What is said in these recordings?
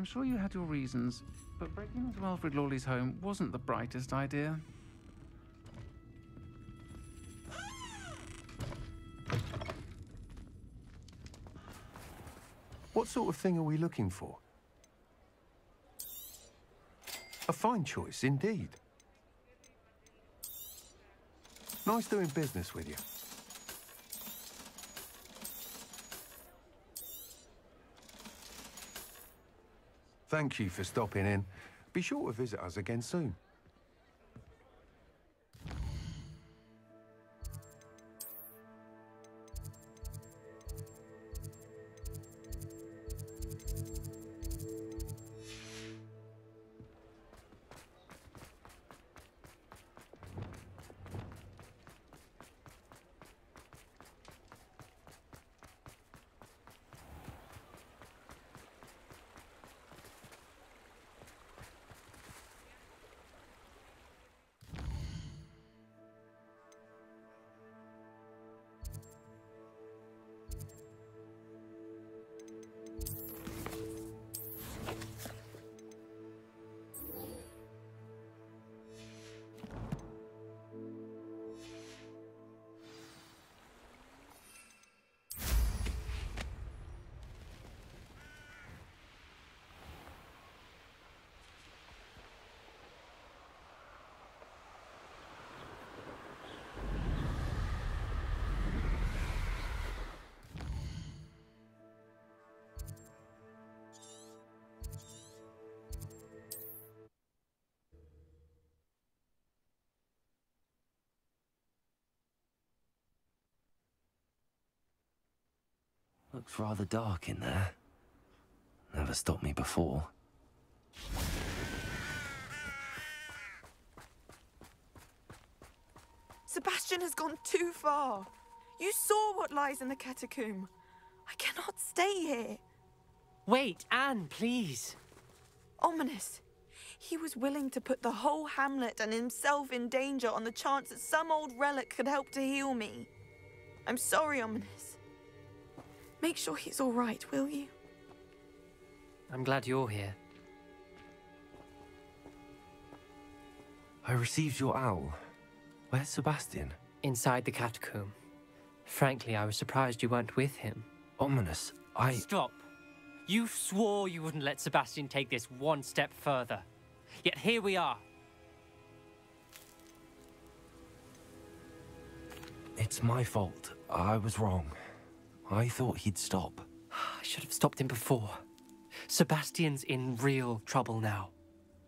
I'm sure you had your reasons, but breaking into Alfred Lawley's home wasn't the brightest idea. What sort of thing are we looking for? A fine choice, indeed. Nice doing business with you. Thank you for stopping in. Be sure to visit us again soon. Looks rather dark in there. Never stopped me before. Sebastian has gone too far. You saw what lies in the catacomb. I cannot stay here. Wait, Anne, please. Ominis. He was willing to put the whole hamlet and himself in danger on the chance that some old relic could help to heal me. I'm sorry, Ominis. Make sure he's all right, will you? I'm glad you're here. I received your owl. Where's Sebastian? Inside the catacomb. Frankly, I was surprised you weren't with him. Ominis, I... Stop. You swore you wouldn't let Sebastian take this one step further. Yet here we are. It's my fault. I was wrong. I thought he'd stop. I should have stopped him before. Sebastian's in real trouble now.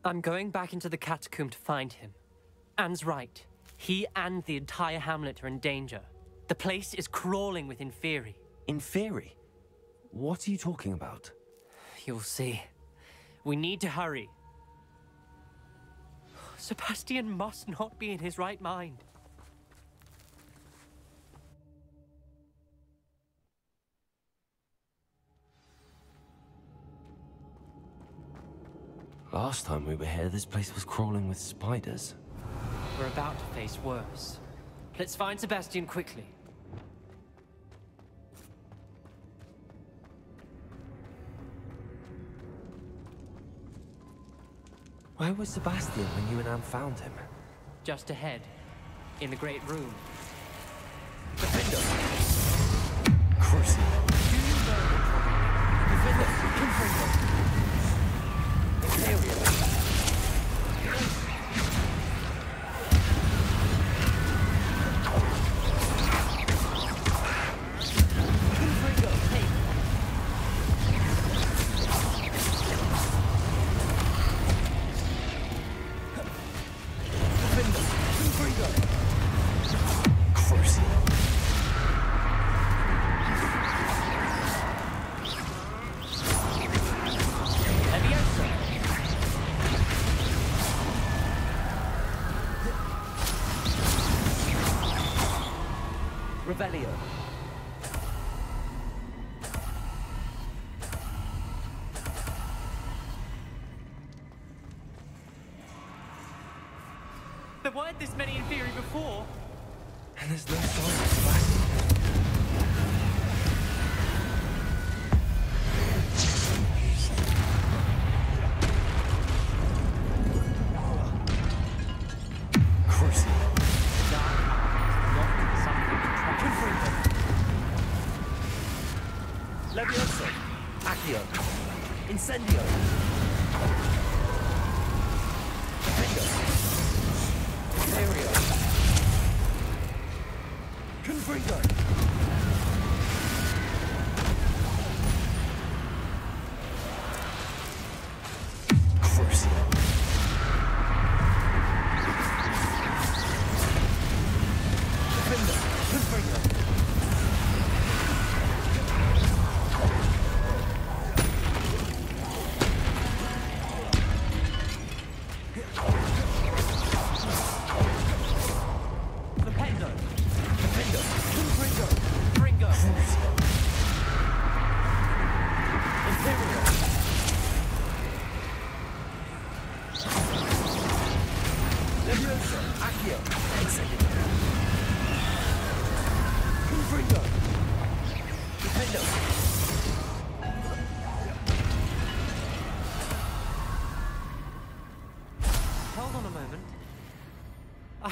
I'm going back into the catacomb to find him. Anne's right. He and the entire hamlet are in danger. The place is crawling with Inferi. Inferi? What are you talking about? You'll see. We need to hurry. Sebastian must not be in his right mind. Last time we were here, this place was crawling with spiders. We're about to face worse. Let's find Sebastian quickly. Where was Sebastian when you and Anne found him? Just ahead, in the Great Room. Diffindo! Crucio! Diffindo! Confringo! Revelio. There weren't this many in theory before. And there's no sign Incendio.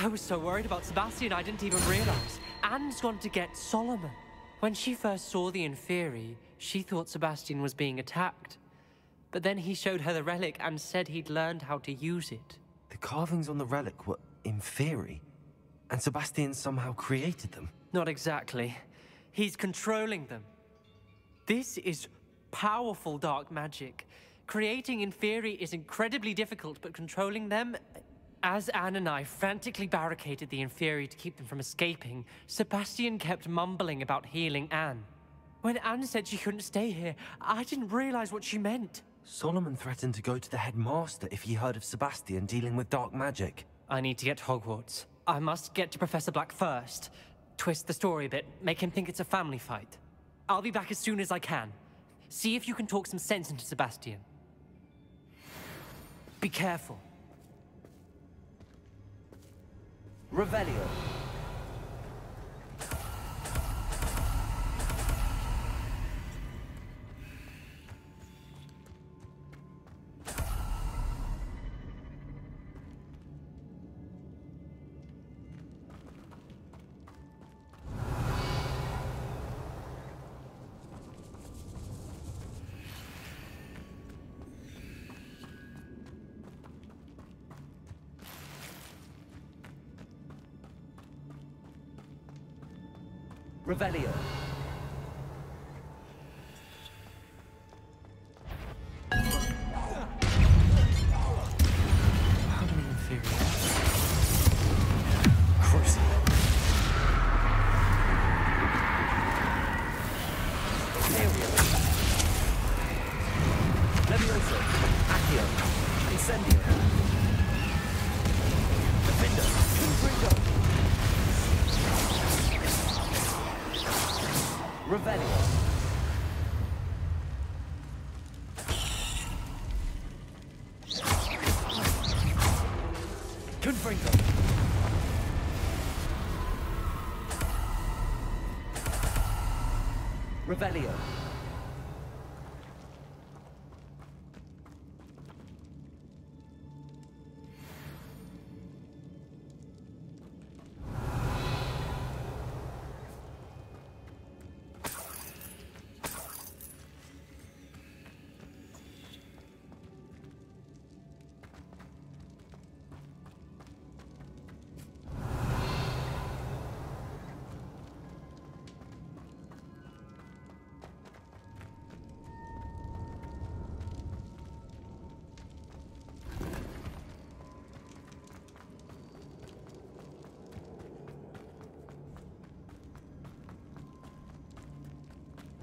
I was so worried about Sebastian, I didn't even realize. Anne's gone to get Solomon. When she first saw the Inferi, she thought Sebastian was being attacked. But then he showed her the relic and said he'd learned how to use it. The carvings on the relic were inferi, and Sebastian somehow created them. Not exactly. He's controlling them. This is powerful dark magic. Creating Inferi is incredibly difficult, but controlling them. As Anne and I frantically barricaded the Inferi to keep them from escaping, Sebastian kept mumbling about healing Anne. When Anne said she couldn't stay here, I didn't realize what she meant. Solomon threatened to go to the headmaster if he heard of Sebastian dealing with dark magic. I need to get to Hogwarts. I must get to Professor Black first. Twist the story a bit, make him think it's a family fight. I'll be back as soon as I can. See if you can talk some sense into Sebastian. Be careful. Revelio. Revelio. Revelio. Confringo. Revelio.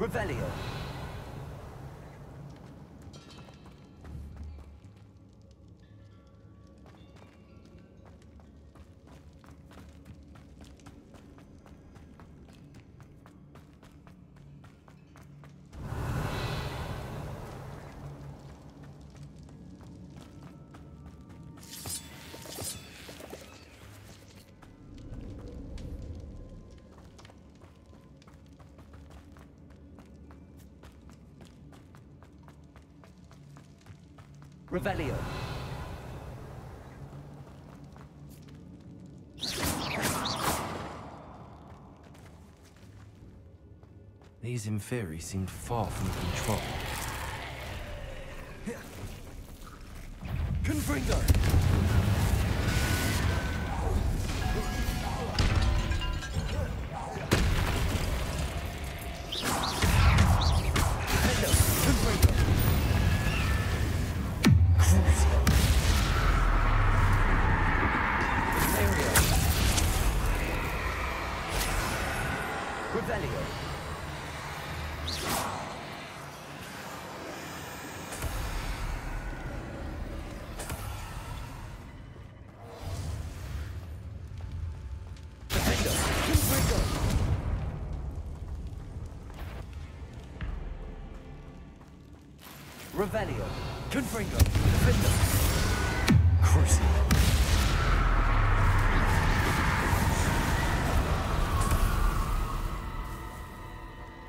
Revelio. Revelio. These Inferi seemed far from control. Confringo! Revelio. Confringo. Diffindo. Crucio.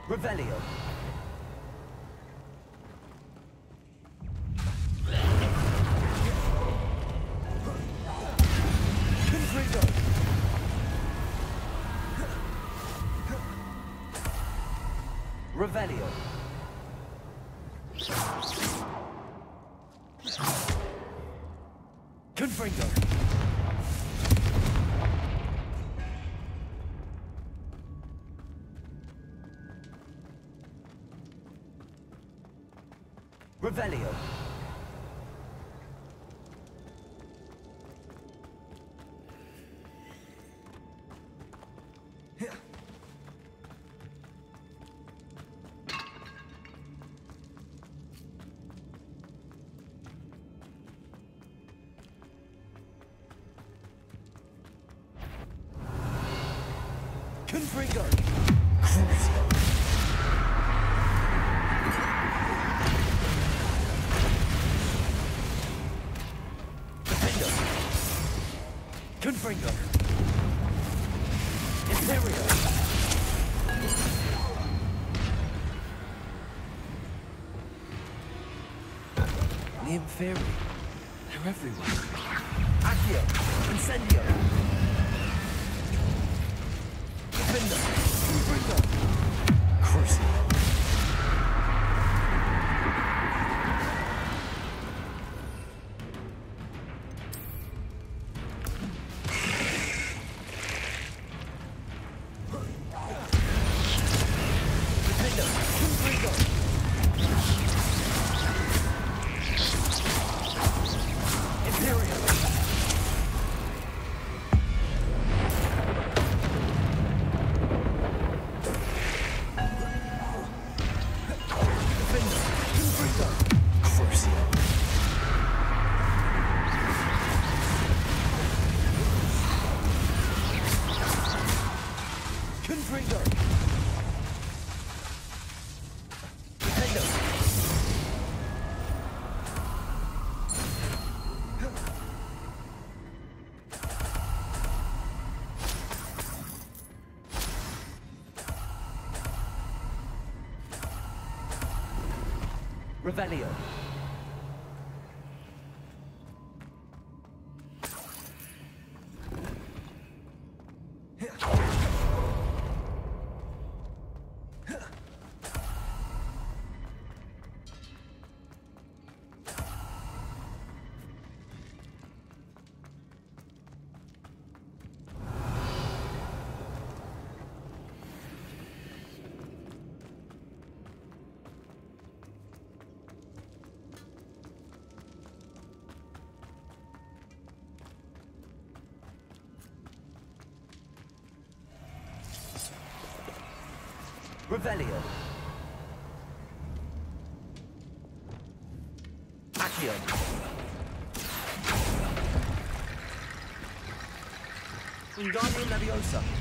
Revelio. Revelio. The Inferi. They're everywhere. Accio. Incendio. Diffindo. Confringo. Revelio. Revelio. Accio. Wingardium Leviosa.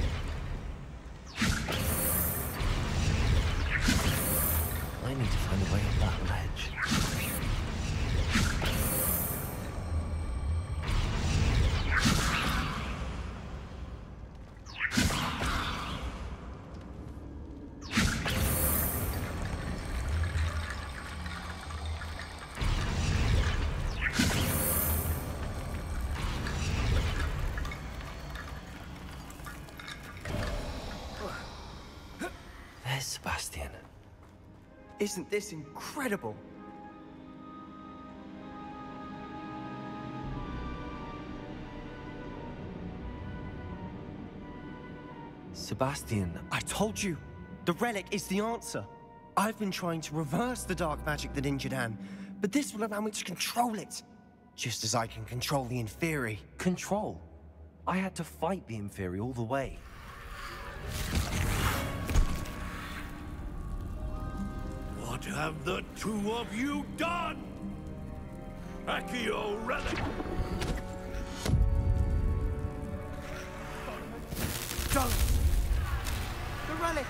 Sebastian? Isn't this incredible? Sebastian, I told you, the relic is the answer. I've been trying to reverse the dark magic that injured Anne, but this will allow me to control it. Just as I can control the Inferi. control. I had to fight the Inferi all the way. Have the two of you done? Accio Relic! Don't! The relic!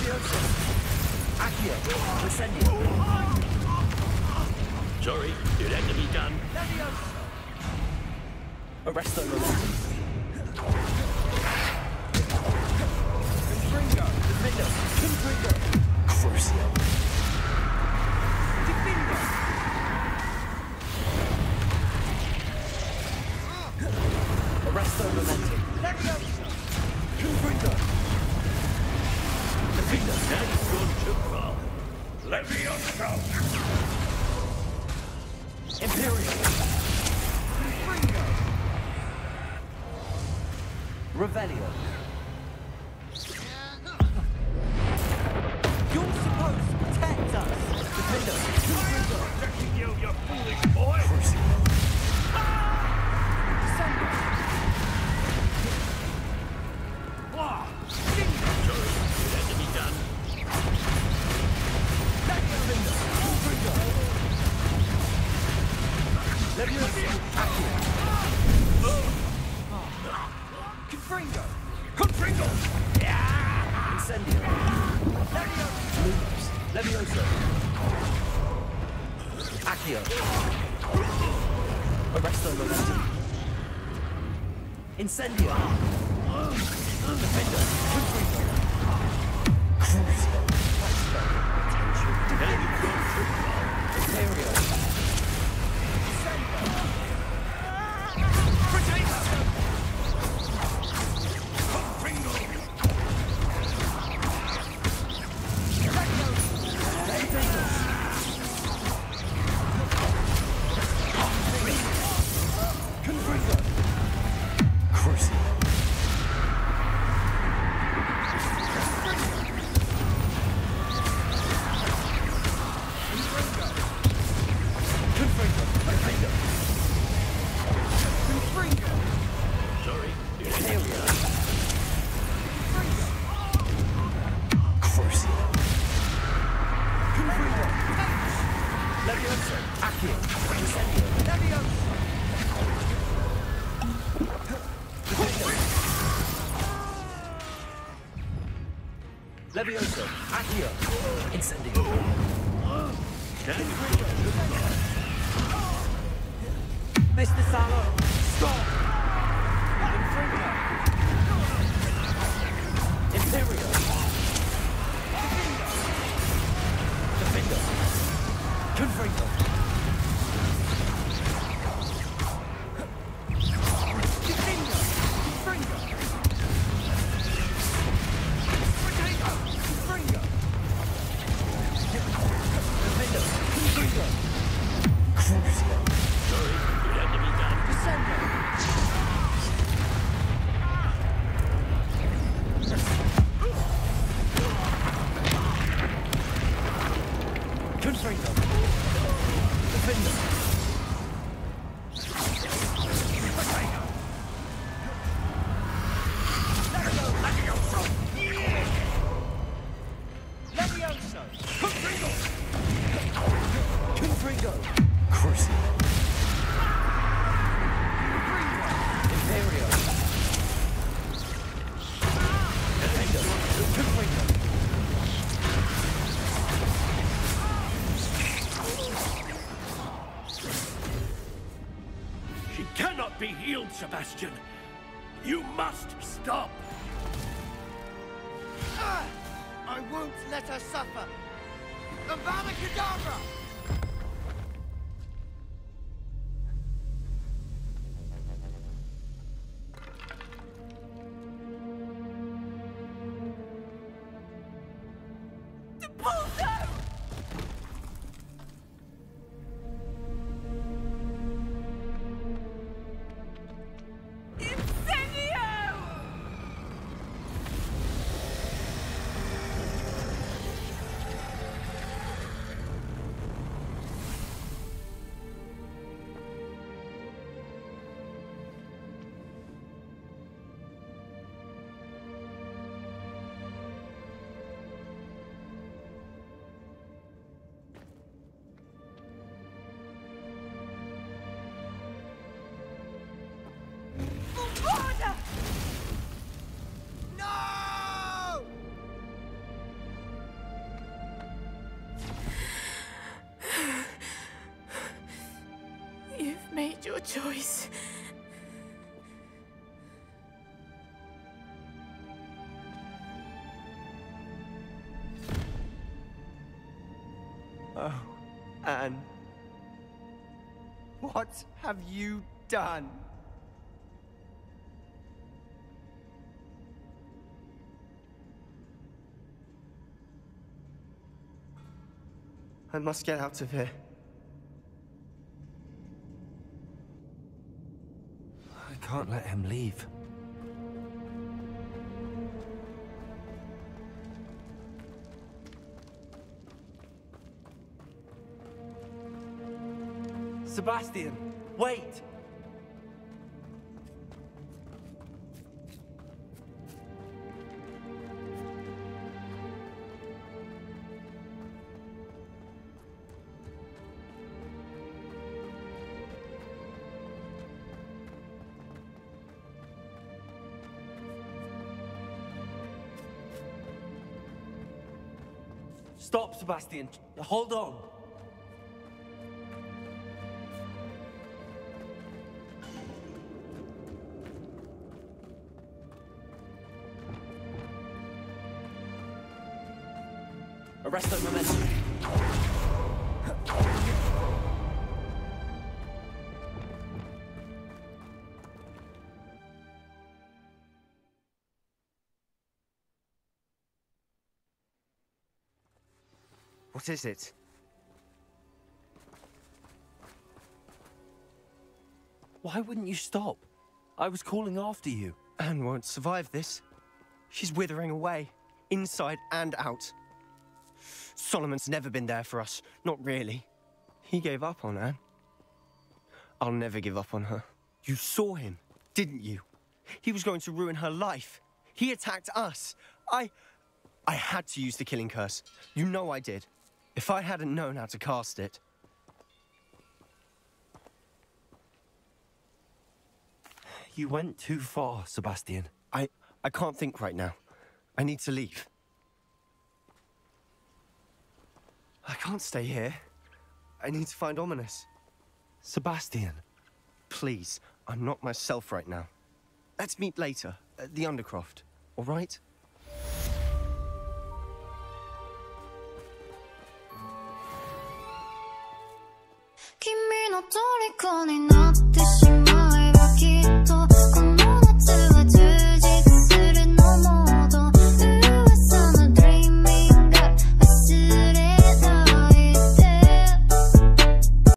Leviosa! Accio! Incendio! Sorry, it had to be done. Leviosa! Arresto Momentum! Ringo! Diffindo! Confringo! Crucio! Revelio! You're supposed to protect us! Diffindo! Protecting you, you foolish boy! Descendo! Ah! Incendio! Leviosa! Accio! Incendio! Mr. Sallow, stop! Infringo! Imperio! Diffindo! Confringo! I won't let her suffer! Avada Kedavra! Choice. Oh, Anne. What have you done? I must get out of here. Can't let him leave. Sebastian, wait! Stop, Sebastian. Hold on. Arresto momentum. What is it? Why wouldn't you stop? I was calling after you. Anne won't survive this. She's withering away, inside and out. Solomon's never been there for us, not really. He gave up on Anne. I'll never give up on her. You saw him, didn't you? He was going to ruin her life. He attacked us. I. I had to use the killing curse. You know I did. If I hadn't known how to cast it. You went too far, Sebastian. I. I can't think right now. I need to leave. I can't stay here. I need to find Ominis. Sebastian, please. I'm not myself right now. Let's meet later at the Undercroft, all right? 虜になって